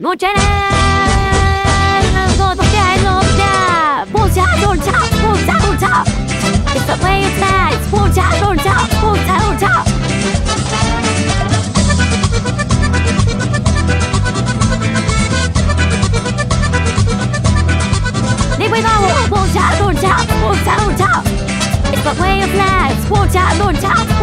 我真的我不该我不该不加多吵不加多吵 It's the way it's nice 不加多吵不加多吵你回答我不加多吵不加多吵 It's the way of life 不加多吵